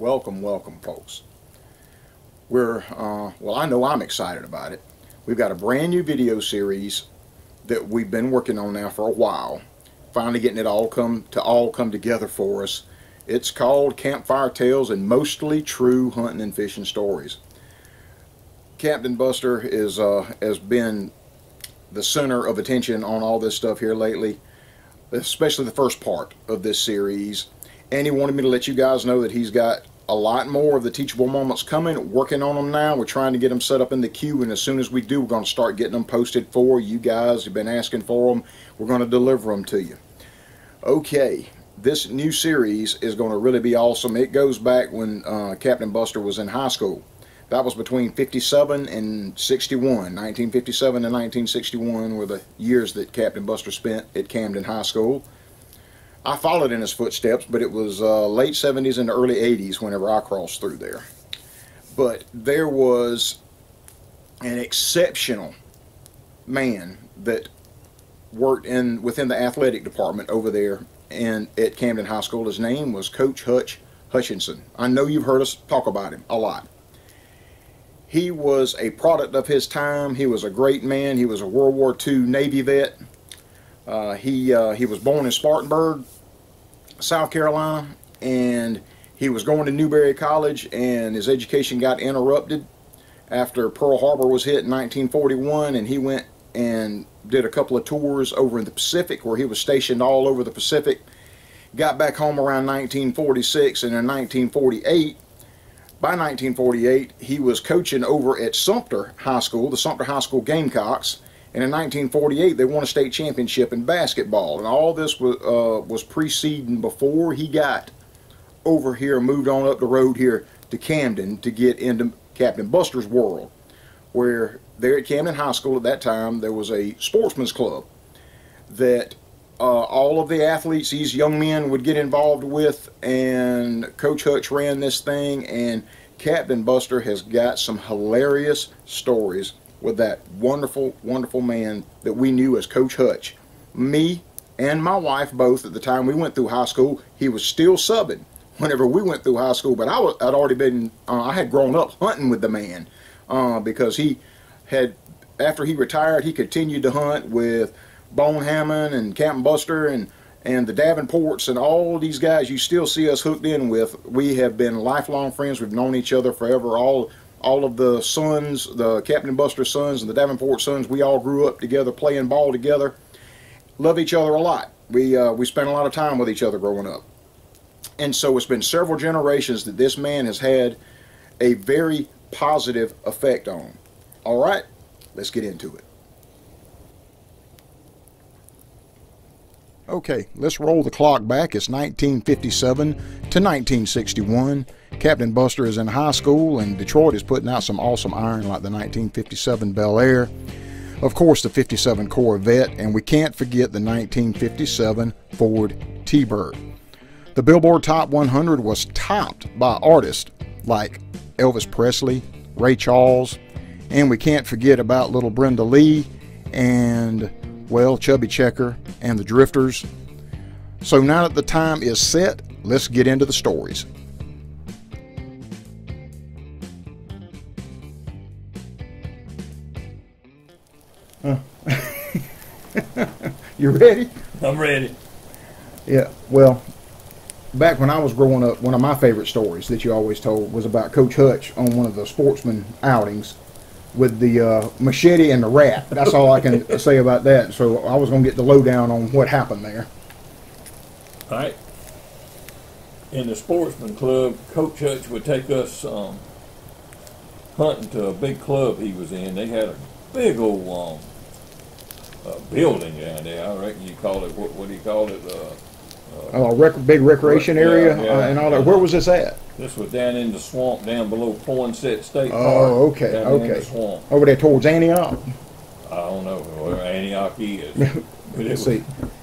Welcome, welcome, folks. We're, uh, well, I know I'm excited about it. We've got a brand new video series that we've been working on now for a while. Finally getting it all come to all come together for us. It's called Campfire Tales and Mostly True Hunting and Fishing Stories. Captain Buster is uh, has been the center of attention on all this stuff here lately, especially the first part of this series. And he wanted me to let you guys know that he's got a lot more of the teachable moments coming. Working on them now. We're trying to get them set up in the queue, and as soon as we do, we're going to start getting them posted for you guys. You've been asking for them. We're going to deliver them to you. Okay, this new series is going to really be awesome. It goes back when uh, Captain Buster was in high school. That was between 57 and 61. 1957 and 1961 were the years that Captain Buster spent at Camden High School. I followed in his footsteps, but it was uh, late 70s and early 80s whenever I crossed through there. But there was an exceptional man that worked in within the athletic department over there and at Camden High School. His name was Coach Hutch Hutchinson. I know you've heard us talk about him a lot. He was a product of his time. He was a great man. He was a World War II Navy vet. Uh, he uh, he was born in Spartanburg, South Carolina, and he was going to Newberry College, and his education got interrupted after Pearl Harbor was hit in 1941, and he went and did a couple of tours over in the Pacific, where he was stationed all over the Pacific. Got back home around 1946, and in 1948, by 1948, he was coaching over at Sumter High School, the Sumter High School Gamecocks, and in 1948, they won a state championship in basketball. And all this was, uh, was preceding before he got over here, moved on up the road here to Camden to get into Captain Buster's world, where there at Camden High School at that time, there was a sportsman's club that uh, all of the athletes, these young men would get involved with, and Coach Hutch ran this thing, and Captain Buster has got some hilarious stories with that wonderful, wonderful man that we knew as Coach Hutch. Me and my wife both at the time we went through high school, he was still subbing whenever we went through high school, but I was, I'd already been, uh, I had grown up hunting with the man uh, because he had, after he retired, he continued to hunt with Bone Hammond and Captain Buster and and the Davenports and all these guys you still see us hooked in with. We have been lifelong friends. We've known each other forever. All all of the sons, the Captain Buster sons and the Davenport sons, we all grew up together playing ball together. Love each other a lot. We, uh, we spent a lot of time with each other growing up. And so it's been several generations that this man has had a very positive effect on. All right, let's get into it. Okay, let's roll the clock back. It's 1957 to 1961. Captain Buster is in high school, and Detroit is putting out some awesome iron like the 1957 Bel Air. Of course, the 57 Corvette, and we can't forget the 1957 Ford T-Bird. The Billboard Top 100 was topped by artists like Elvis Presley, Ray Charles, and we can't forget about little Brenda Lee and well, Chubby Checker, and the Drifters. So now that the time is set, let's get into the stories. Huh. you ready? I'm ready. Yeah, well, back when I was growing up, one of my favorite stories that you always told was about Coach Hutch on one of the sportsman outings with the uh, machete and the rat. That's all I can say about that. So I was going to get the lowdown on what happened there. All right. In the sportsman club, Coach Hutch would take us um, hunting to a big club he was in. They had a big old um, uh, building down there. I reckon you call it what? What do you call it? Uh, uh, a rec- big recreation area yeah, yeah, uh, and all that. Where was this at? This was down in the swamp, down below Poinsett State Park. Oh, okay, okay. The Over there towards Antioch. I don't know where Antioch is. Let's see.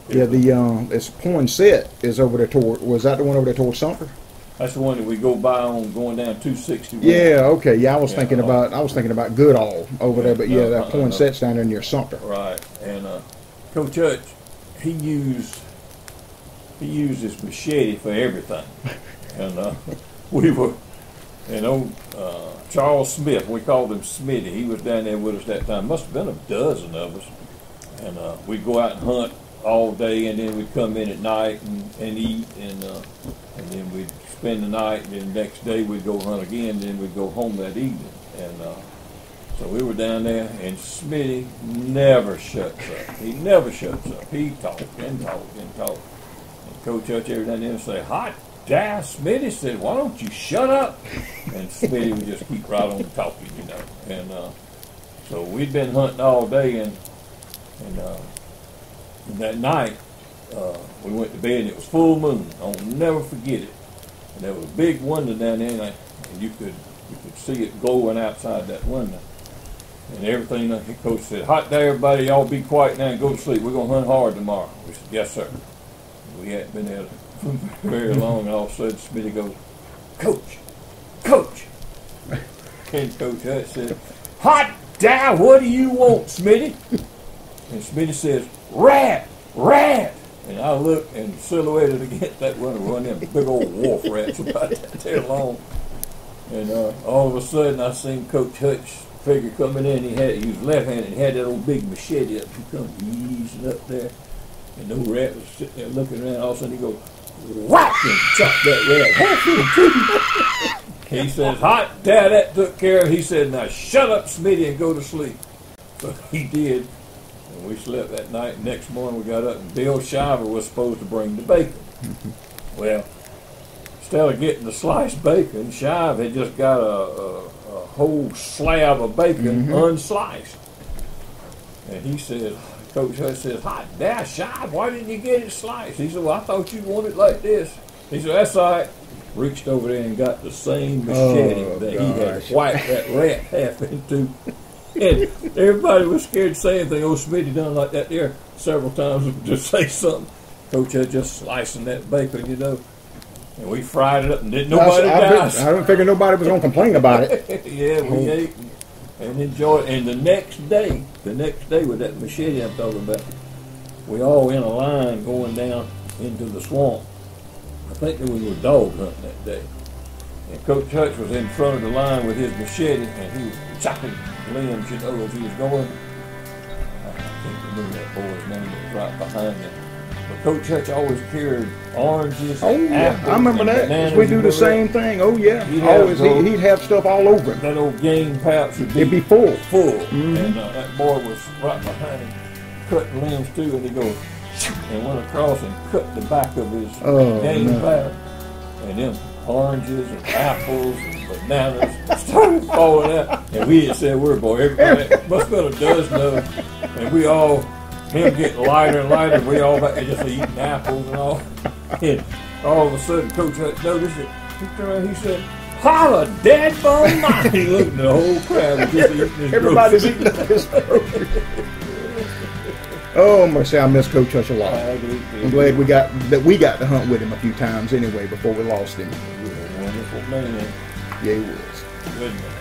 Yeah, the um, it's Poinsett is over there toward. Was that the one over there towards Sumter? That's the one that we go by on going down 261. Yeah, okay. Yeah, I was yeah, thinking uh, about I was thinking about Goodale over there, but yeah, no, that uh, Poinsett's down there near Sumter. Right, and uh, Coach Hutch, he used he used his machete for everything. and uh, we were, and old uh, Charles Smith, we called him Smitty. He was down there with us that time. Must have been a dozen of us, and uh, we'd go out and hunt all day, and then we'd come in at night and, and eat, and uh, and then we'd spend the night, and then the next day we'd go hunt again, and then we'd go home that evening, and. Uh, so we were down there, and Smitty never shuts up. He never shuts up. He talks and talks and talks. And Coach Hutch every now and then say, "Hot damn!" Smitty said, "Why don't you shut up?" And Smitty would just keep right on talking, you know. And uh, so we'd been hunting all day, and and, uh, and that night uh, we went to bed, and it was full moon. I'll never forget it. And there was a big window down there, and, I, and you could you could see it glowing outside that window and everything. The coach said, "Hot day, everybody. Y'all be quiet now and go to sleep. We're gonna hunt hard tomorrow." We said, "Yes, sir." We hadn't been there very long, and all of a sudden, Smitty goes, "Coach, coach," and Coach Hutch said, "Hot day. What do you want, Smitty?" And Smitty says, "Rat, rat." And I looked and silhouetted against that one of them big old wolf rats about that there long. And uh, all of a sudden, I seen Coach Hutch figure coming in. He had he was left-handed. He had that old big machete up. He come easing up there, and the rat was sitting there looking around. All of a sudden, he goes whack and chop that rat he says, "Hot, dad, that took care of." He said, "Now shut up, Smitty, and go to sleep." So he did, and we slept that night. Next morning, we got up, and Bill Shiver was supposed to bring the bacon. well, instead of getting the sliced bacon, Shive had just got a, a, a whole slab of bacon mm-hmm. unsliced. And he said, Coach Hutch says, Hot damn, Shive, why didn't you get it sliced? He said, Well, I thought you'd want it like this. He said, That's all right. Reached over there and got the same oh, machete Oh, that he had gosh. wiped that rat half into. And everybody was scared to say anything. Old Smitty done like that there several times to say something. Coach had just slicing that bacon, you know. And we fried it up and didn't nobody I. I, I don't figure nobody was gonna complain about it. yeah, we oh. ate and, and enjoyed. And the next day, the next day with that machete I'm talking about, we all in a line going down into the swamp. I think that we were dog hunting that day. And Coach Hutch was in front of the line with his machete, and he was chopping limbs, you know, as he was going. I can't remember that boy's name that was right behind him. But Coach Hutch always carried oranges, Oh yeah, I remember that. We do the same thing. Oh yeah, He'd always he, he'd have stuff all over him. That old game pouch would be It'd be full. full. Mm-hmm. And uh, that boy was right behind him, cutting limbs too, and he goes and went across and cut the back of his Oh, game no. pouch. And them oranges and apples and bananas started falling out. And we had said, we're boy, everybody, must have been a dozen of them. And we all, him getting lighter and lighter, we all back just eating apples and all. And all of a sudden, Coach Hutch noticed it. He turned around, he said, Holla, dead bone mine. He looked at the whole crowd just eating his Everybody's eating his groceries. Oh, mercy, I miss Coach Hutch a lot. I'm glad we got that we got to hunt with him a few times anyway before we lost him. He was a wonderful man. Yeah, he was. Goodness.